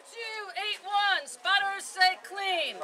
Two, two, eight, one. Spotters say clean.